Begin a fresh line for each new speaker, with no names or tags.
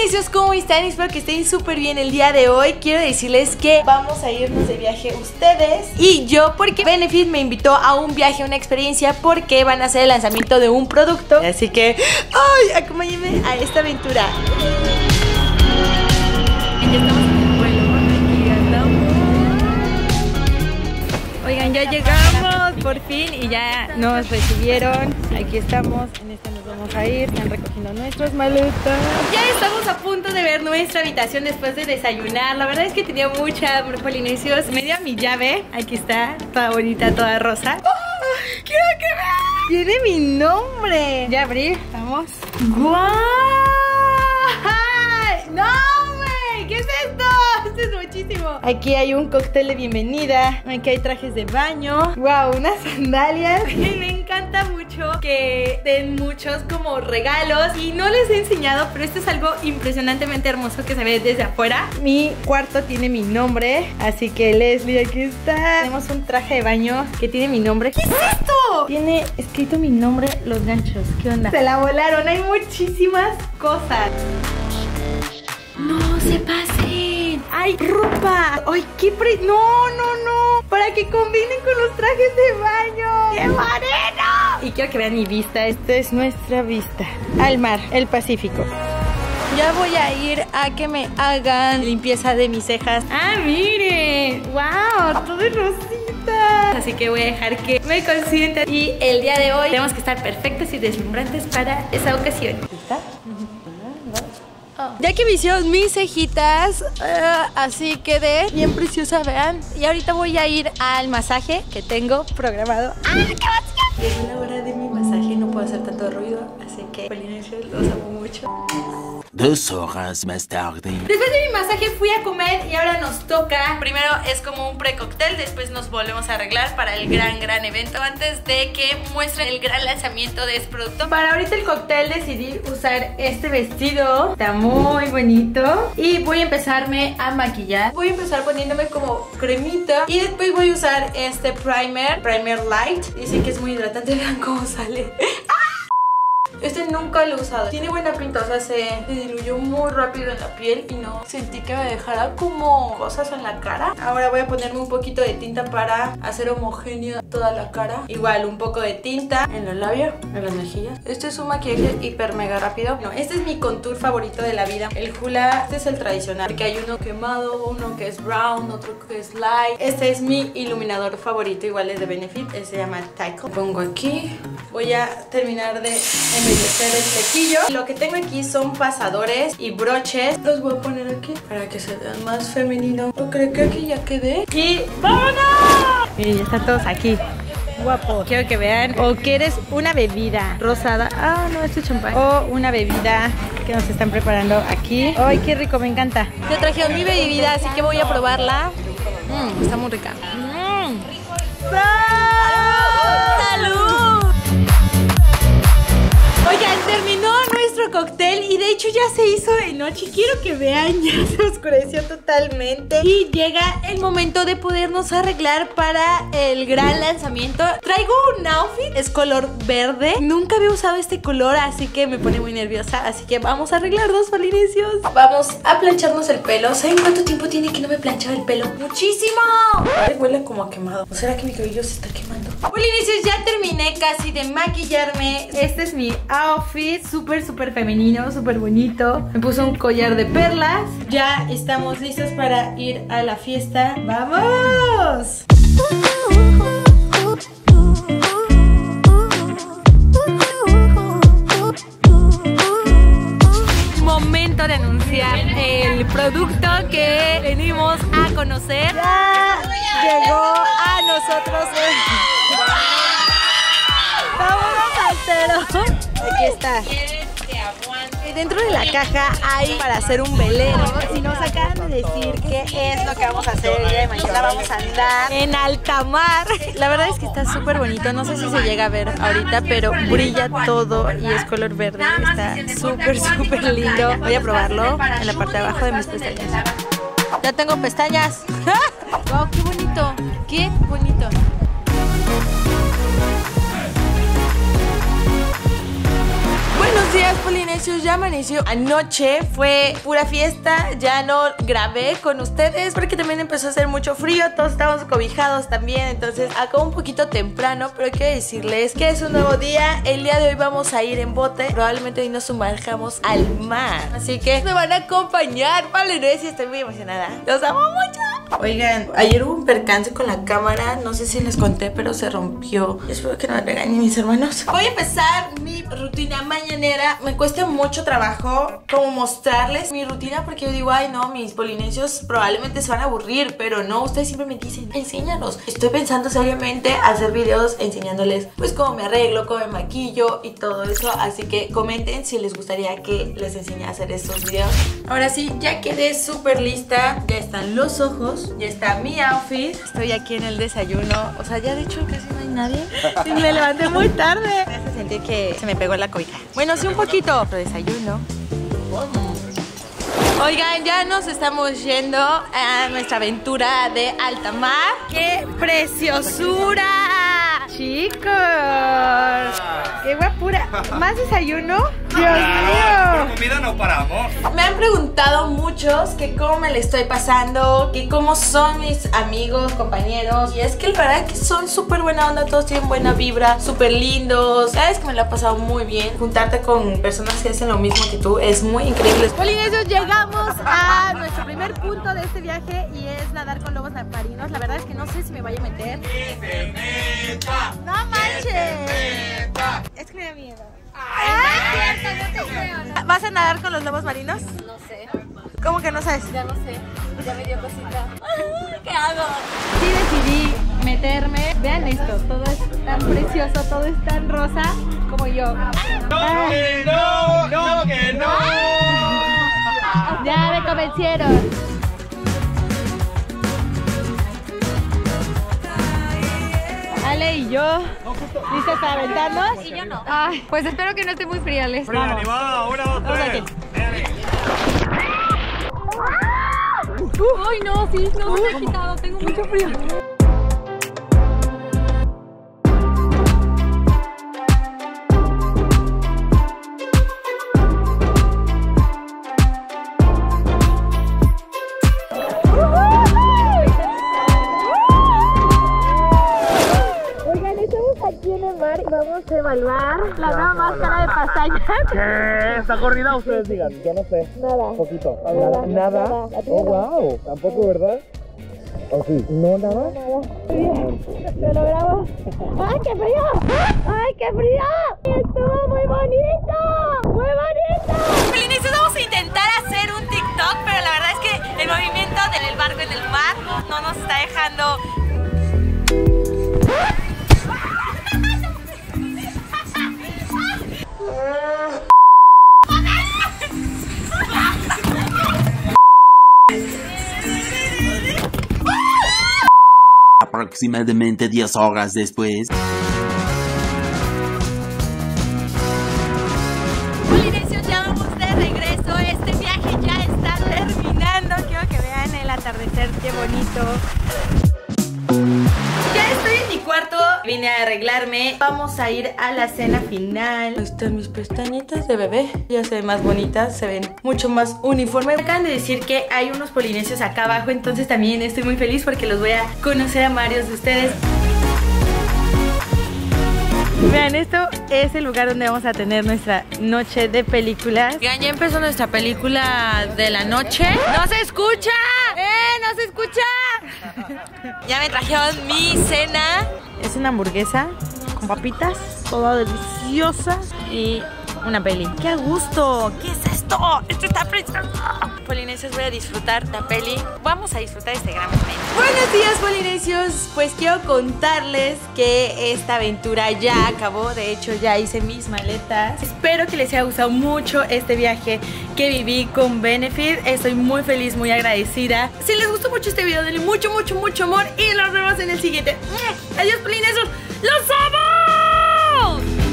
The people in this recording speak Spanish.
inicios, ¿cómo están? Espero que estén súper bien el día de hoy. Quiero decirles que vamos a irnos de viaje ustedes y yo porque Benefit me invitó a un viaje, una experiencia porque van a hacer el lanzamiento de un producto. Así que, ¡ay! Acompáñenme a esta aventura. Oigan, ya llegamos por fin y ya nos recibieron. Aquí estamos, en esta nos vamos a ir. Están recogiendo nuestras maletas. Ya estamos a punto de ver nuestra habitación después de desayunar. La verdad es que tenía mucha hambre, Polinesios. Me dio mi llave. Aquí está, toda bonita, toda rosa. ¡Oh! ¡Quiero que vean! Tiene mi nombre. Ya abrí, vamos. ¡Guau! ¡No! Aquí hay un cóctel de bienvenida. Aquí hay trajes de baño. Wow, unas sandalias. Me encanta mucho que den muchos como regalos. Y no les he enseñado, pero esto es algo impresionantemente hermoso que se ve desde afuera. Mi cuarto tiene mi nombre. Así que Leslie, aquí está. Tenemos un traje de baño que tiene mi nombre. ¿Qué es esto? Tiene escrito mi nombre los ganchos. ¿Qué onda? Se la volaron. Hay muchísimas cosas. No se pasen. ¡Ay, ropa! ¡Ay, qué pre... No, no, no. Para que combinen con los trajes de baño. ¡Qué moreno! Y quiero que vean mi vista. Esta es nuestra vista. Al mar, el Pacífico. Ya voy a ir a que me hagan limpieza de mis cejas. ¡Ah, miren! ¡Wow! Todo es rosita. Así que voy a dejar que me consientan. Y el día de hoy tenemos que estar perfectos y deslumbrantes para esa ocasión. ¿Está? Ya que me hicieron mis cejitas, eh, así quedé bien preciosa, vean. Y ahorita voy a ir al masaje que tengo programado. ¡Ah, qué emoción! Llegó la hora de mi masaje, no puedo hacer tanto ruido,
Dos horas más tarde.
Después de mi masaje fui a comer y ahora nos toca. Primero es como un pre-cóctel, después nos volvemos a arreglar para el gran, gran evento antes de que muestren el gran lanzamiento de este producto. Para ahorita el cóctel decidí usar este vestido. Está muy bonito. Y voy a empezarme a maquillar. Voy a empezar poniéndome como cremita y después voy a usar este primer, primer light. Dice que es muy hidratante, vean cómo sale. Este nunca lo he usado. Tiene buena pinta, o sea, se, diluyó muy rápido en la piel y no sentí que me dejara como cosas en la cara. Ahora voy a ponerme un poquito de tinta para hacer homogénea toda la cara. Igual un poco de tinta en los labios, en las mejillas. Este es un maquillaje hiper mega rápido. No, este es mi contour favorito de la vida. El Hula, este es el tradicional, porque hay uno quemado, uno que es brown, otro que es light. Este es mi iluminador favorito, igual es de Benefit. Este se llama Tyco. Pongo aquí. Voy a terminar de embellecer el flequillo. Lo que tengo aquí son pasadores y broches. Los voy a poner aquí para que se vean más femenino. Yo creo que aquí ya quedé. Y ¡vámonos! Miren, ya están todos aquí. Guapo. Quiero que vean. O quieres una bebida rosada. Ah, no, esto es champán. O una bebida que nos están preparando aquí. Ay, qué rico, me encanta. Yo traje mi bebida, así que voy a probarla. Mm, está muy rica. Mm. Hecho ya se hizo de noche. Quiero que vean, ya se oscureció totalmente. Y llega el momento de podernos arreglar para el gran lanzamiento. Traigo un outfit, es color verde. Nunca había usado este color, así que me pone muy nerviosa. Así que vamos a arreglarnos, polinesios. Vamos a plancharnos el pelo. ¿Saben cuánto tiempo tiene que no me planchaba el pelo? ¡Muchísimo! Ay, huele como a quemado. ¿O será que mi cabello se está quemando? Polinesios, ya terminé casi de maquillarme. Este es mi outfit, súper, súper femenino, súper bonito. Me puse un collar de perlas. Ya estamos listos para ir a la fiesta. ¡Vamos! Momento de anunciar el producto que venimos a conocer. Ya Aquí está. Y dentro de la caja hay para hacer un velero. Y nos acaban de decir qué es lo que vamos a hacer el día de mañana. Vamos a andar en alta mar. La verdad es que está súper bonito. No sé si se llega a ver ahorita, pero brilla todo y es color verde. Está súper, súper lindo. Voy a probarlo en la parte de abajo de mis pestañas. Ya tengo pestañas. ¡Wow! ¡Qué bonito! ¡Qué bonito! Polinesios. Ya amaneció anoche. Fue pura fiesta. Ya no grabé con ustedes porque también empezó a hacer mucho frío. Todos estamos cobijados también. Entonces, acabo un poquito temprano. Pero quiero decirles que es un nuevo día. El día de hoy vamos a ir en bote. Probablemente hoy nos sumerjamos al mar. Así que me van a acompañar, Polinesios. Estoy muy emocionada. Los amo mucho. Oigan, ayer hubo un percance con la cámara. No sé si les conté, pero se rompió. Espero que no me regañen mis hermanos. Voy a empezar mi rutina mañanera. Me cuesta mucho trabajo como mostrarles mi rutina porque yo digo, ay no, mis polinesios probablemente se van a aburrir, pero no, ustedes siempre me dicen, enséñanos. Estoy pensando seriamente hacer videos enseñándoles pues cómo me arreglo, cómo me maquillo y todo eso. Así que comenten si les gustaría que les enseñe a hacer estos videos. Ahora sí, ya quedé súper lista. Ya están los ojos, ya está mi outfit. Estoy aquí en el desayuno. O sea, ya de hecho casi no hay nadie. Y me levanté muy tarde. Me hace sentir que se me pegó la cobija. Bueno, sí un poquito, pero desayuno. Oigan, ya nos estamos yendo a nuestra aventura de alta mar. ¡Qué preciosura! Chicos, qué guapura. ¿Más desayuno? Dios mío.
Por comida no paramos.
Me han preguntado muchos que cómo me le estoy pasando, que cómo son mis amigos, compañeros. Y es que la verdad que son súper buena onda, todos tienen buena vibra, súper lindos. Sabes que me lo he pasado muy bien. Juntarte con personas que hacen lo mismo que tú es muy increíble. Polinesios, llegamos a nuestro primer punto de este viaje y es nadar con lobos marinos. La verdad es que no sé si me vaya a meter. ¡No manches! Es que me da miedo. ¿Vas a nadar con los lobos marinos?
No sé,
¿Cómo que no sabes?
ya no sé, ya me dio cosita. ¿Qué hago?
Sí decidí meterme. Vean esto, todo es tan precioso, todo es tan rosa como yo.
No, que no, no, que no.
Ya me convencieron. Ale y yo, ¿listos para aventarnos?
Y yo no.
Ay, pues espero que no esté muy fría, Les.
Fría, animada, una, dos,
Vamos
tres.
aquí.
Ay, no, sí, no, me he quitado, tengo mucho frío.
Máscara de pestañas.
¿Qué? ¿Está corrida? Ustedes digan. Yo no sé.
Nada.
Poquito. Nada. Nada. Oh, wow. Tampoco, ¿verdad? ¿O sí? No, nada.
Lo logramos. ¡Ay, qué frío! ¡Ay, qué frío! ¡Estuvo muy bonito! ¡Muy bonito! Polinesios, vamos a intentar hacer un TikTok, pero la verdad es que el movimiento del barco en el mar no nos está dejando.
Aproximadamente 10 horas después.
Polinesios, ya vamos de regreso. Este viaje ya está terminando. Quiero que vean el atardecer, qué bonito. Vine a arreglarme. Vamos a ir a la cena final. Ahí están mis pestañitas de bebé. Ya se ven más bonitas, se ven mucho más uniforme. Me acaban de decir que hay unos polinesios acá abajo, entonces también estoy muy feliz porque los voy a conocer a varios de ustedes. Vean, esto es el lugar donde vamos a tener nuestra noche de películas. Oigan, ya empezó nuestra película de la noche. ¡No se escucha! ¡Eh! ¡No se escucha! ya me trajeron mi cena. Es una hamburguesa con papitas, toda deliciosa y una peli. ¡Qué gusto! ¿Qué es esto? ¡Esto está precioso! Polinesios, voy a disfrutar la peli. Vamos a disfrutar este gran momento. Buenos días, Polinesios. Pues quiero contarles que esta aventura ya acabó. De hecho, ya hice mis maletas. Espero que les haya gustado mucho este viaje que viví con Benefit. Estoy muy feliz, muy agradecida. Si les gustó mucho este video, denle mucho, mucho, mucho amor. Y nos vemos en el siguiente. Adiós, Polinesios. ¡Los amo!